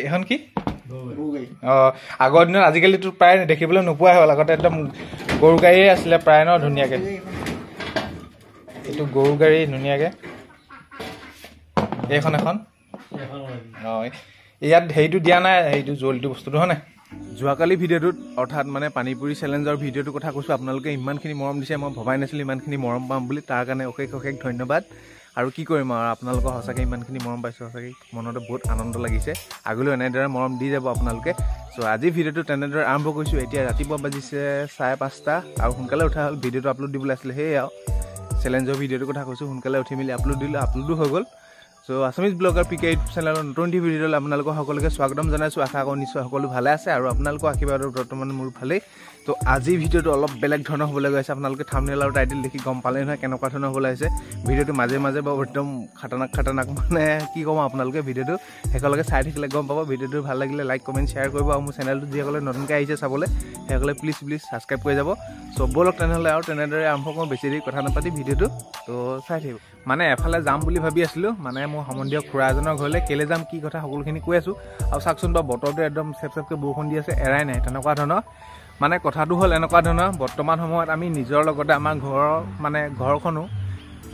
এইখন কি? অঁ আগৰ দিনত আজিকালিতো প্ৰায় দেখিবলৈ নোপোৱাই হ'ল আগতে একদম গৰু গাড়ীয়ে আছিলে প্ৰায় ন ধুনীয়াকৈ। এইটো গৰু গাড়ী ধুনীয়াকৈ। এইখন এখন। অঁ ইয়াত হেৰিটো দিয়া নাই হেৰিটো জলটো বস্তুটো হয় নাই? যোৱাকালি ভিডিঅ'টোত অৰ্থাৎ মানে পানীপুৰি চেলেঞ্জৰ ভিডিঅ'টোৰ কথা কৈছোঁ আপোনালোকে ইমানখিনি মৰম দিছে মই ভবাই নাছিলোঁ ইমানখিনি মৰম পাম বুলি তাৰ কাৰণে অশেষ অশেষ ধন্যবাদ। আৰু কি কৰিম আৰু আপোনালোকৰ সঁচাকৈ ইমানখিনি মৰম পাইছোঁ সঁচাকৈ মনতে বহুত আনন্দ লাগিছে। আগলৈও এনেদৰে মৰম দি যাব আপোনালোকে। চ' আজি ভিডিঅ'টো তেনেদৰে আৰম্ভ কৰিছোঁ। এতিয়া ৰাতিপুৱা বাজিছে চাৰে পাঁচটা আৰু সোনকালে উঠা হ'ল। ভিডিঅ'টো আপলোড দিবলৈ আছিলে সেয়ে আৰু। চেলেঞ্জৰ ভিডিঅ'টোৰ কথা কৈছোঁ সোনকালে উঠি মেলি আপলোড দিলোঁ আপলোডো হৈ গ'ল। So' Assamese blogger P K চেনেলৰ নতুন টি ভিডিঅ'লৈ আপোনালোকৰ সকলোকে স্বাগতম জনাইছোঁ। আশা কৰোঁ নিশ্চয় সকলো ভালে আছে আৰু আপোনালোকৰ আশীৰ্বাদত বৰ্তমান মোৰ ভালেই। তো আজি ভিডিঅ'টো অলপ বেলেগ ধৰণৰ হ'বলৈ গৈছে। আপোনালোকে থামনেল আৰু টাইটেল দেখি গম পালে নহয় কেনেকুৱা ধৰণৰ হ'বলৈ আহিছে। ভিডিঅ'টো মাজে মাজে বাৰু একদম খাতানাক খাতানাক মানে কি ক'ম আপোনালোকে ভিডিঅ'টো শেষলৈকে চাই থাকিলে গম পাব। ভিডিঅ'টো ভাল লাগিলে লাইক কমেণ্ট শ্বেয়াৰ কৰিব আৰু মোৰ চেনেলটো যিসকলে নতুনকৈ আহিছে চাবলৈ সেইসকলে প্লিজ প্লিজ ছাবস্ক্ৰাইব কৰি যাব। চ' ব'লক তেনেহ'লে আৰু তেনেদৰে আৰম্ভ কৰোঁ। বেছি দেৰি কথা নাপাতি ভিডিঅ'টো। তো চাই থাকিব। মানে এফালে যাম বুলি ভাবি আছিলোঁ। মানে মোৰ সম্বন্ধীয় খুৰা এজনৰ ঘৰলৈ কেলৈ যাম কি কথা সকলোখিনি কৈ আছোঁ। আৰু চাওকচোন বাৰু বতৰটো একদম চেপ চেপকৈ বৰষুণ দি আছে এৰাই নাই তেনেকুৱা ধৰণৰ। মানে কথাটো হ'ল এনেকুৱা ধৰণৰ বৰ্তমান সময়ত আমি নিজৰ লগতে আমাৰ ঘৰৰ মানে ঘৰখনো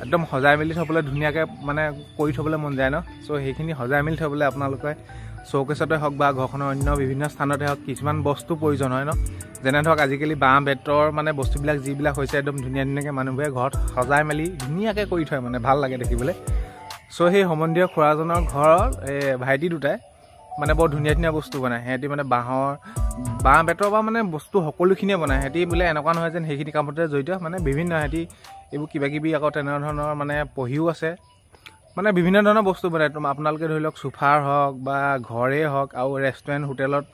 একদম সজাই মেলি থ'বলৈ ধুনীয়াকৈ মানে কৰি থ'বলৈ মন যায় ন। চ' সেইখিনি সজাই মেলি থ'বলৈ আপোনালোকে চৌকেছতে হওক বা ঘৰখনৰ অন্য বিভিন্ন স্থানতে হওক কিছুমান বস্তু প্ৰয়োজন হয় ন। যেনে ধৰক আজিকালি বাঁহ বেতৰ মানে বস্তুবিলাক যিবিলাক হৈছে একদম ধুনীয়া ধুনীয়াকৈ মানুহবোৰে ঘৰত সজাই মেলি ধুনীয়াকৈ কৰি থয় মানে ভাল লাগে দেখিবলৈ। চ' সেই সম্বন্ধীয় খুৰাজনৰ ঘৰৰ এই ভাইটি দুটাই মানে বৰ ধুনীয়া ধুনীয়া বস্তু বনায়। সিহঁতি মানে বাঁহৰ বাঁহ বেতৰ পৰা মানে বস্তু সকলোখিনিয়ে বনায়। সিহঁতি বোলে এনেকুৱা নহয় যেন সেইখিনি কামতে জড়িত। মানে বিভিন্ন সিহঁতি এইবোৰ কিবা কিবি আকৌ তেনেধৰণৰ মানে পঢ়িও আছে। মানে বিভিন্ন ধৰণৰ বস্তু বনায়। আপোনালোকে ধৰি লওক চোফাৰ হওক বা ঘৰেই হওক আৰু ৰেষ্টুৰেণ্ট হোটেলত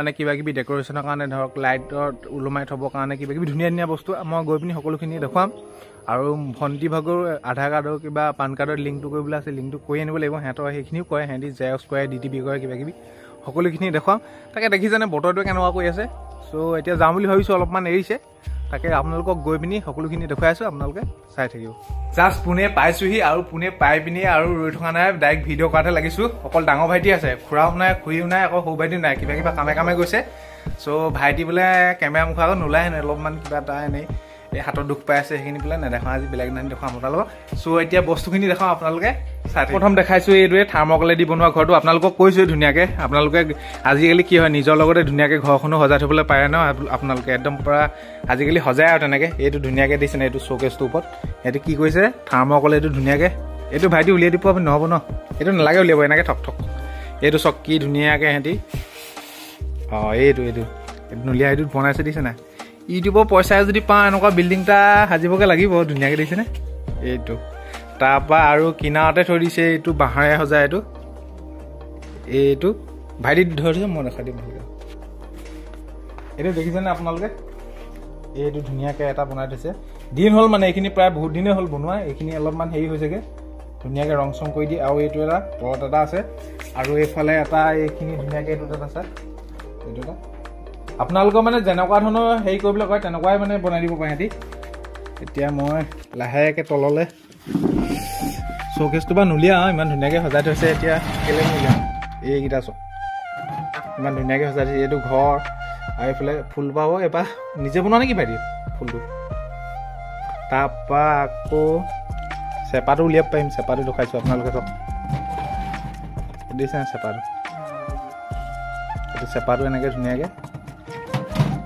মানে কিবা কিবি ডেক'ৰেশ্যনৰ কাৰণে ধৰক লাইটত ওলোমাই থ'বৰ কাৰণে কিবা কিবি ধুনীয়া ধুনীয়া বস্তু মই গৈ পিনি সকলোখিনি দেখুৱাম। আৰু ভণ্টি ভাগৰ আধাৰ কাৰ্ডৰ কিবা পান কাৰ্ডৰ লিংকটো কৰিবলৈ আছে লিংকটো কৰি আনিব লাগিব সিহঁতৰ সেইখিনিও কৰে সিহঁতি জেৰক্স কৰে ডি টি বি কৰে কিবা কিবি সকলোখিনি দেখুৱাম। তাকে দেখিছেনে বতৰটোৱে কেনেকুৱা কৰি আছে। চ' এতিয়া যাওঁ বুলি ভাবিছোঁ অলপমান এৰিছে। তাকে আপোনালোকক গৈ পিনি সকলোখিনি দেখুৱাই আছোঁ আপোনালোকে চাই থাকিব। জাষ্ট পোনে পাইছোঁহি আৰু পোনে পাই পিনি আৰু ৰৈ থকা নাই ডাইৰেক্ট ভিডিঅ' কৰাতহে লাগিছোঁ। অকল ডাঙৰ ভাইটি আছে খুৰাও নাই খুৰীও নাই আকৌ সৰু ভাইটিও নাই কিবা কিবা কামে কামে গৈছে। চ' ভাইটি বোলে কেমেৰা মুখৰ নোলাই হেনে অলপমান কিবা এটা এনেই। এই হাতত দুখ পাই আছে সেইখিনি বোলে নেদেখাওঁ আজি বেলেগ দিনাখন দেখুৱাম আপোনালোকক। চ' এতিয়া বস্তুখিনি দেখাওঁ আপোনালোকে প্ৰথম দেখাইছোঁ এইটোৱে থাৰ্মকলেদি বনোৱা ঘৰটো আপোনালোকক কৈছোঁৱে ধুনীয়াকৈ। আপোনালোকে আজিকালি কি হয় নিজৰ লগতে ধুনীয়াকৈ ঘৰখনো সজাই থ'বলৈ পাৰে ন আপোনালোকে একদম পূৰা আজিকালি সজাই আৰু তেনেকৈ। এইটো ধুনীয়াকৈ দিছে ন এইটো শ্ব'কেছটোৰ ওপৰত? সিহঁতি কি কৰিছে থাৰ্মকলে এইটো ধুনীয়াকৈ। এইটো ভাইটি উলিয়াই দিব আপুনি নহ'ব ন? এইটো নালাগে উলিয়াব এনেকৈ ঠক ঠক। এইটো চক কি ধুনীয়াকৈ সিহঁতি। অঁ এইটো এইটো। এইটো নুলিয়াই এইটো বনাইছে দিছে নাই? ইউটিউবৰ পইচাই যদি পাওঁ এনেকুৱা বিল্ডিং এটা সাজিবগৈ লাগিব ধুনীয়াকৈ দিছেনে এইটো। তাৰপৰা আৰু কিনাৰতে থৈ দিছে এইটো বাঁহেৰে সজাই এইটো। এইটো। ভাইটি ধৰি দিছে মই দেখাই দিম ভালকৈ। এইটো দেখিছেনে আপোনালোকে? এইটো ধুনীয়াকৈ এটা বনাই থৈছে। দিন হ'ল মানে এইখিনি প্ৰায় বহুত দিনেই হ'ল বনোৱা এইখিনি অলপমান হেৰি হৈছেগৈ। ধুনীয়াকৈ ৰং চং কৰি দিয়ে আৰু এইটো এটা তলত এটা আছে। আৰু এইফালে এটা এইখিনি ধুনীয়াকৈ এইটো এটা আছে। এইটো এটা। আপোনালোকৰ মানে যেনেকুৱা ধৰণৰ হেৰি কৰিবলৈ কয় তেনেকুৱাই মানে বনাই দিব পাৰে সিহঁতি। এতিয়া মই লাহেকৈ তললৈ শ্ব'কেছটো বা নুলিয়াওঁ ইমান ধুনীয়াকৈ সজাই থৈছে এতিয়া। কেলৈ নুলিয়াওঁ? এইকেইটা চব। ইমান ধুনীয়াকৈ সজাই থৈছে এইটো ঘৰ আৰু এইফালে ফুল পাব এবাৰ নিজে বনোৱা নেকি ভাইটি ফুলটো? তাৰপৰা আকৌ চেপাটো উলিয়াব পাৰিম চেপাটো দেখুৱাইছোঁ আপোনালোকে চাওক। দিছে চেপাটো? এইটো চেপাটো এনেকৈ ধুনীয়াকৈ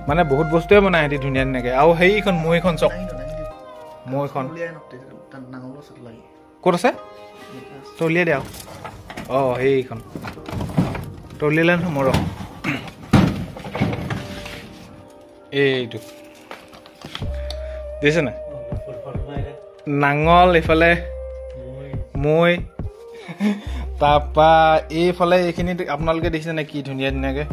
মানে বহুত বস্তুৱে বনাই সিহঁতি ধুনীয়া ধুনীয়াকৈ। আৰু সেইখন মৈখন চাওক মৈখন ক'ত আছে? তই উলিয়াই দে আৰু। অঁ সেইখন। তই উলিয়ালে নহয় মোৰ এইটো। দিছে নাই? নাঙল এইফালে মৈ তাৰপৰা এইফালে এইখিনি আপোনালোকে দেখিছে নে কি ধুনীয়া ধুনীয়াকৈ?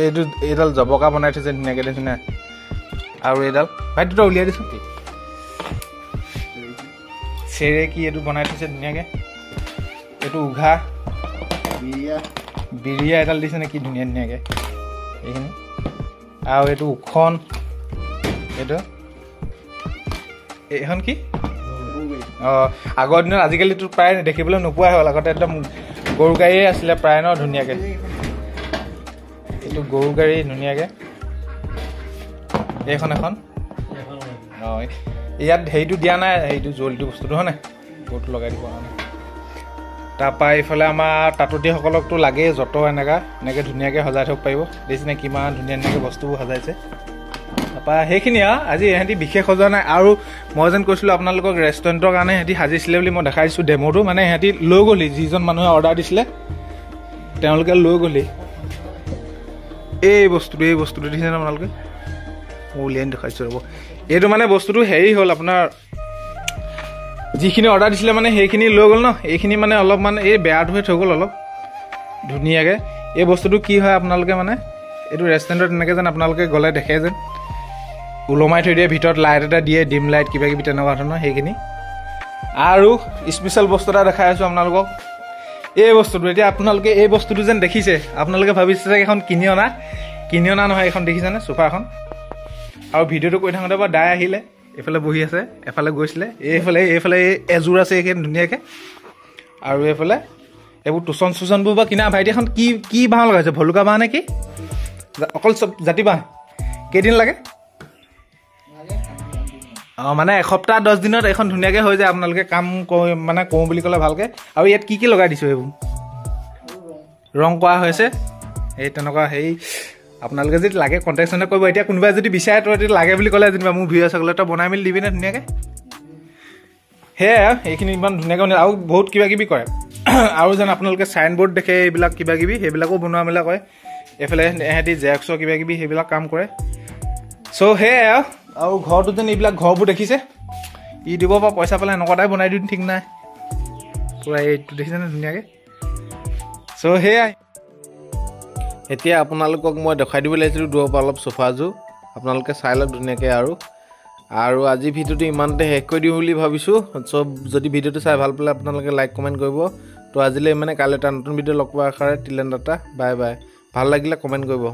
এইটো এইডাল জবকা বনাই থৈছে ধুনীয়াকৈ দেখিছে নে? আৰু এইডাল ভাইটি তই উলিয়াই দিছোঁ চেৰেকি এইটো বনাই থৈছে ধুনীয়াকৈ? এইটো উঘা। বিৰিয়া। এডাল দিছে নে কি ধুনীয়া ধুনীয়াকৈ। এইখিনি। আৰু এইটো ওখন এইটো। এইখন কি? অঁ আগৰ দিনত আজিকালিতো প্ৰায় দেখিবলৈ নোপোৱাই হ'ল আগতে একদম গৰু গাড়ীয়ে আছিলে প্ৰায় ন ধুনীয়াকৈ। এইটো গৰু গাড়ী ধুনীয়াকৈ। এইখন এখন? অঁ ইয়াত হেৰিটো দিয়া নাই হেৰিটো জলটো বস্তুটো হয় নাই? বৰ্ডটো লগাই দিব কাৰণে তাৰপৰা এইফালে আমাৰ তাঁততীসকলকতো লাগেই যত এনেকুৱা এনেকৈ ধুনীয়াকৈ সজাই থ'ব পাৰিব। দেখিছেনে কিমান ধুনীয়া ধুনীয়াকৈ বস্তুবোৰ সজাইছে। তাৰপৰা সেইখিনি আৰু আজি ইহঁতি বিশেষ সজোৱা নাই। আৰু মই যেন কৈছিলোঁ আপোনালোকক ৰেষ্টুৰেণ্টৰ কাৰণে সিহঁতি সাজিছিলে বুলি মই দেখাই দিছোঁ ডেম'টো। মানে সিহঁতি লৈ গ'লি যিজন মানুহে অৰ্ডাৰ দিছিলে তেওঁলোকে লৈ গ'লি। এই বস্তুটো এই বস্তুটো দেখিছেনে আপোনালোকে? মই উলিয়াই দেখাইছোঁ ৰ'ব। এইটো মানে বস্তুটো হেৰি হ'ল আপোনাৰ যিখিনি অৰ্ডাৰ দিছিলে মানে সেইখিনি লৈ গ'ল ন? এইখিনি মানে অলপমান এই বেয়াটো হৈ থৈ গ'ল অলপ ধুনীয়াকৈ। এই বস্তুটো কি হয় আপোনালোকে মানে? এইটো ৰেষ্টুৰেণ্টত তেনেকৈ যেন আপোনালোকে গ'লে দেখে যেন। ওলমাই থৈ দিয়ে ভিতৰত লাইট এটা দিয়ে ডিম লাইট কিবা কিবি তেনেকুৱা ধৰণৰ সেইখিনি। আৰু স্পেচিয়েল বস্তু এটা দেখাই আছোঁ আপোনালোকক। এই বস্তুটো এতিয়া আপোনালোকে এই বস্তুটো যেন দেখিছে আপোনালোকে ভাবিছে যে এখন কিনি অনা কিনি অনা নহয় এইখন দেখিছেনে চোফাখন। আৰু ভিডিঅ'টো কৰি থাকোঁতে বাৰু দাই আহিলে এইফালে বহি আছে এফালে গৈছিলে এইফালে এইফালে এই এযোৰ আছে এইখিনি ধুনীয়াকৈ। আৰু এইফালে এইবোৰ টুচন চুচনবোৰ বা কিনা ভাইটি এখন কি কি বাঁহ লগাইছে? ভলুকা বাঁহ নে কি? অকল চব জাতি বাঁহ। কেইদিন লাগে? অঁ মানে এসপ্তাহ দহ দিনত এইখন ধুনীয়াকৈ হৈ যায়। আপোনালোকে কাম মানে কৰোঁ বুলি ক'লে ভালকৈ। আৰু ইয়াত কি কি লগাই দিছোঁ এইবোৰ? ৰং কৰা হৈছে। এই তেনেকুৱা হেৰি আপোনালোকে যদি লাগে কণ্টেক্ট চণ্টেক্ট কৰিব। এতিয়া কোনোবাই যদি বিচাৰে তই যদি লাগে বুলি ক'লে যেনিবা মোৰ ভিডিঅ' চাবলৈ তই বনাই মেলি দিবিনে ধুনীয়াকৈ? সেয়াই আৰু এইখিনি ইমান ধুনীয়াকৈ বনাই আৰু বহুত কিবা কিবি কৰে আৰু যেন আপোনালোকে চাইন বৰ্ড দেখে এইবিলাক কিবা কিবি সেইবিলাকো বনোৱা মেলা কৰে এইফালে এহেঁতি জেৰক্সৰ কিবা কিবি সেইবিলাক কাম কৰে। চ' সেয়াই আৰু। আৰু ঘৰটো যেন এইবিলাক ঘৰবোৰ দেখিছে? ইউটিউবৰ পৰা পইচা পালে এনেকুৱা এটাই বনাই দিওঁ ঠিক নাই। পূৰা এইটো দেখিছেনে ধুনীয়াকৈ? চ' সেয়াই এতিয়া আপোনালোকক মই দেখাই দিব লাগিছিলোঁ দূৰৰ পৰা অলপ চোফাযোৰ আপোনালোকে চাই লওক ধুনীয়াকৈ আৰু। আৰু আজি ভিডিঅ'টো ইমানতে শেষ কৰি দিওঁ বুলি ভাবিছোঁ। চব যদি ভিডিঅ'টো চাই ভাল পালে আপোনালোকে লাইক কমেণ্ট কৰিব। তো আজিলৈ ইমানে কাইলৈ এটা নতুন ভিডিঅ' লগ পোৱাৰ আশাৰে তিলেন দাতা বাই বাই। ভাল লাগিলে কমেণ্ট কৰিব।